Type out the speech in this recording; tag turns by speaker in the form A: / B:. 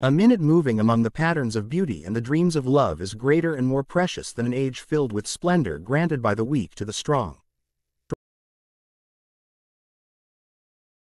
A: A minute moving among the patterns of beauty and the dreams of love is greater and more precious than an age filled with splendor granted by the weak to the strong.